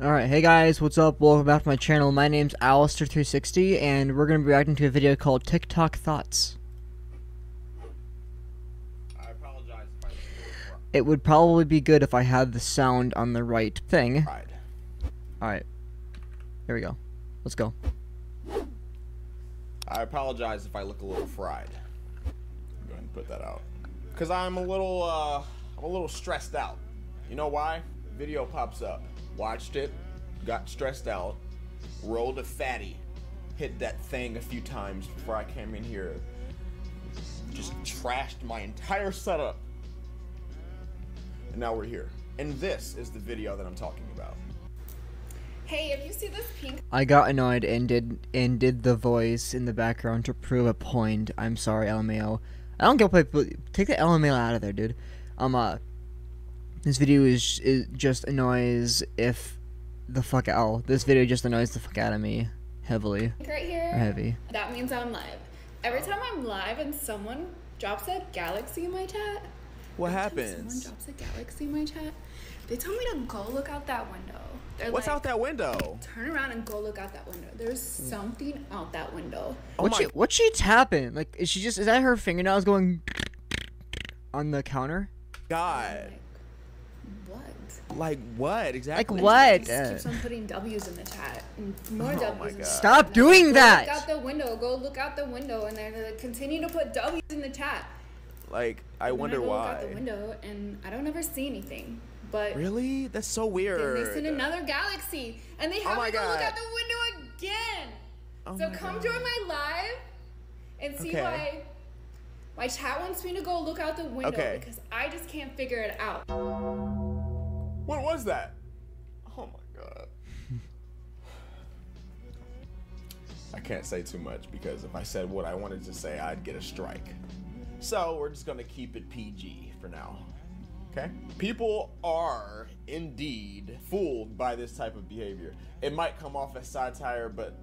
Alright, hey guys, what's up? Welcome back to my channel. My name's Alastor360, and we're going to be reacting to a video called TikTok Thoughts. I apologize if I It would probably be good if I had the sound on the right thing. Alright, here we go. Let's go. I apologize if I look a little fried. Go ahead and put that out. Cause I'm a little, uh, I'm a little stressed out. You know why? Video pops up. Watched it, got stressed out, rolled a fatty, hit that thing a few times before I came in here. Just trashed my entire setup. And now we're here. And this is the video that I'm talking about. Hey, if you see this pink I got annoyed and did and did the voice in the background to prove a point. I'm sorry, LMAO. I don't get why people take the LMAO out of there, dude. Um, uh, this video is, is just annoys if the fuck out. Oh, this video just annoys the fuck out of me heavily right here, or heavy. that means I'm live. Every time I'm live and someone drops a galaxy in my chat, What happens? Someone drops a galaxy in my chat. They tell me to go look out that window. They're What's like, out that window? Turn around and go look out that window. There's something out that window. Oh What my she what she tapping? Like is she just is that her fingernails going on the counter? God. Oh What? Like what exactly? Like what? He just keeps on putting W's in the chat. And more Oh W's my God. Stop And doing go that! Look out the window. Go look out the window. And they're like, uh, continue to put W's in the chat. Like I And then wonder I go why. Look out the window, and I don't ever see anything. But Really? That's so weird. then they send another galaxy, and they oh have my me go look God. out the window again. Oh so come God. join my live, and see Okay. why my chat wants me to go look out the window Okay. because I just can't figure it out. What was that? Oh my god. I can't say too much because if I said what I wanted to say, I'd get a strike. So we're just gonna keep it PG for now. Okay? People are indeed fooled by this type of behavior. It might come off as satire, but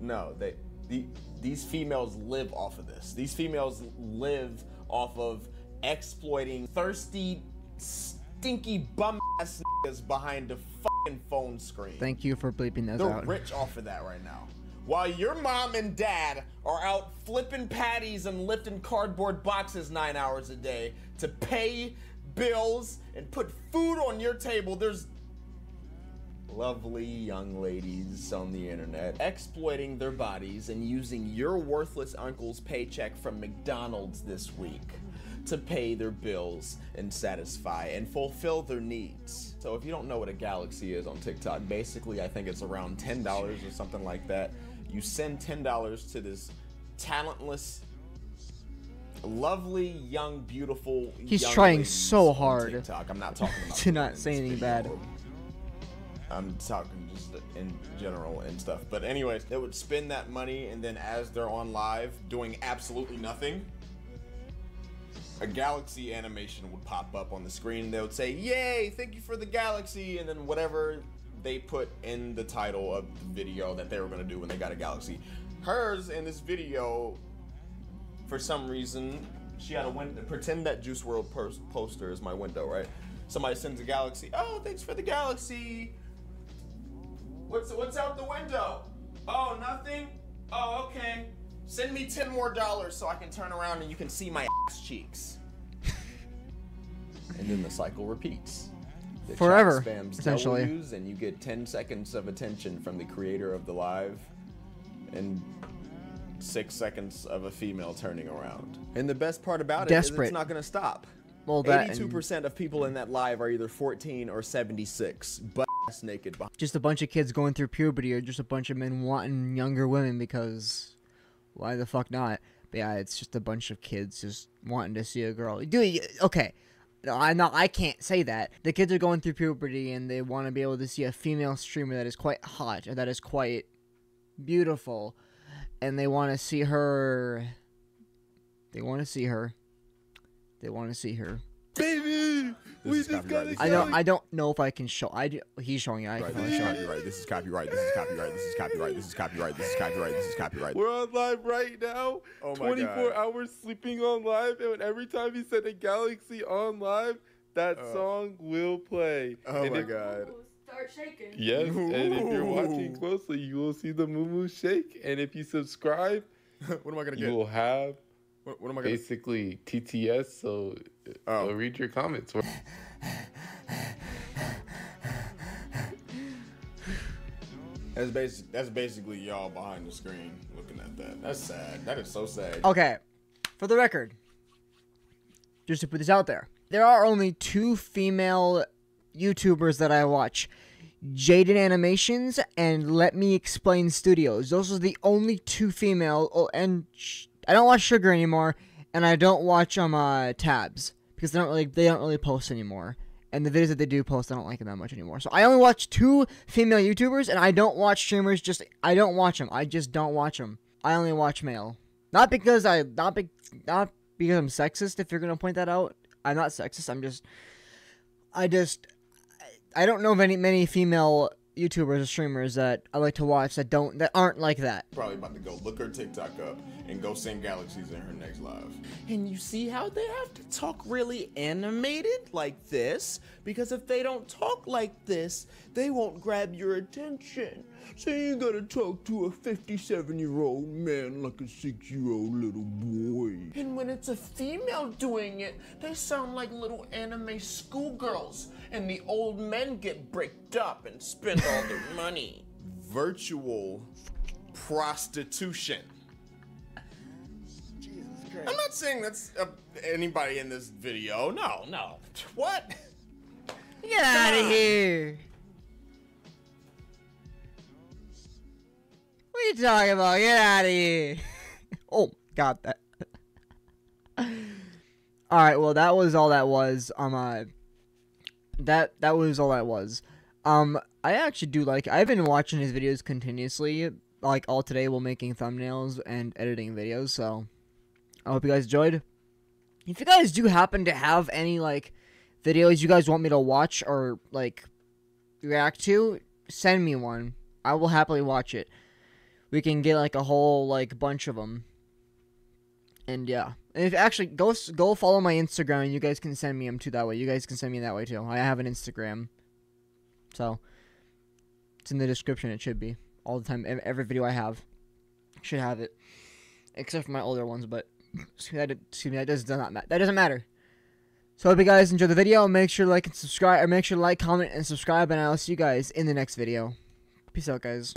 no, they the, these females live off of this. These females live off of exploiting thirsty, stinky bum ass niggas behind a fucking phone screen. Thank you for bleeping those They're out. rich off of that right now. While your mom and dad are out flipping patties and lifting cardboard boxes nine hours a day to pay bills and put food on your table, there's lovely young ladies on the internet exploiting their bodies and using your worthless uncle's paycheck from McDonald's this week to pay their bills and satisfy and fulfill their needs. So if you don't know what a galaxy is on TikTok, basically I think it's around $10 or something like that. You send $10 to this talentless lovely young beautiful He's young trying so hard TikTok. I'm not talking about to not say anything bad. I'm talking just in general and stuff. But anyways, they would spend that money and then as they're on live doing absolutely nothing, a galaxy animation would pop up on the screen. They would say, "Yay, thank you for the galaxy," and then whatever they put in the title of the video that they were going to do when they got a galaxy. Hers in this video for some reason, she had a window. Pretend that Juice WRLD poster is my window, right? Somebody sends a galaxy. Oh, thanks for the galaxy. What's what's out the window? Oh, nothing. Oh, okay. Send me ten more dollars so I can turn around and you can see my ass cheeks. and then the cycle repeats. The Forever, spams essentially. W's and you get 10 seconds of attention from the creator of the live and six seconds of a female turning around. And the best part about it is Desperate. it's not going to stop. Well, that 82% of people in that live are either 14 or 76, butt ass naked just a bunch of kids going through puberty or just a bunch of men wanting younger women because why the fuck not? But yeah, it's just a bunch of kids just wanting to see a girl. Dude, y- okay. No, I not I can't say that. The kids are going through puberty and they want to be able to see a female streamer that is quite hot or that is quite beautiful and they want to see her they want to see her. They want to see her. Baby, This we is just got copyright. a I don't. I don't know if I can show I do, he's showing it. I Right, can this only is show it. copyright. This is copyright. This is copyright. This is copyright. This is copyright. This is copyright. This is copyright. We're on live right now. Oh my 24 God. hours sleeping on live, and every time he said a galaxy on live, that Oh. song will play. Oh and my if- god. start shaking. Yes, and if you're watching closely, you will see the moo moo shake. And if you subscribe, what am I gonna get? you will have What, what am I gonna? basically TTS. So uh, Oh. I'll read your comments. That's basic. That's basically y'all behind the screen looking at that. That's sad. That is so sad. Okay, for the record, just to put this out there, there are only two female YouTubers that I watch. Jaden Animations and Let Me Explain Studios. Those are the only two female. Oh, and sh- I don't watch Sugar anymore, and I don't watch um uh, Tabs because they don't really they don't really post anymore. And the videos that they do post, I don't like them that much anymore. So I only watch two female YouTubers, and I don't watch streamers. Just I don't watch them. I just don't watch them. I only watch male. Not because I not be, not because I'm sexist. If you're gonna point that out, I'm not sexist. I'm just I just I don't know of any many female YouTubers or streamers that I like to watch that don't that aren't like that. Probably about to go look her TikTok up and go sing Galaxies in her next live. And you see how they have to talk really animated like this? Because if they don't talk like this, they won't grab your attention. So you gotta talk to a 57 year old man like a 6 year old little boy. And when it's a female doing it, they sound like little anime schoolgirls. And the old men get bricked up and spend all their money. Virtual prostitution. I'm not saying that's uh, anybody in this video. No, no. What? Get out of here! What are you talking about? Get out of here! oh, got that. all right, well that was all that was. Um, uh, that that was all that was. Um, I actually do like. I've been watching his videos continuously, like all today, while making thumbnails and editing videos. So, I hope you guys enjoyed. If you guys do happen to have any like videos you guys want me to watch or like react to, send me one. I will happily watch it. We can get like a whole like bunch of them. And yeah, and if actually go go follow my Instagram and you guys can send me them too that way. You guys can send me that way too. I have an Instagram, so it's in the description. It should be all the time. Every video I have should have it, except for my older ones. But excuse me, that, excuse me, that does not matter. That doesn't matter. So I hope you guys enjoy the video. Make sure to like and subscribe, or make sure to like, comment, and subscribe, and I'll see you guys in the next video. Peace out, guys.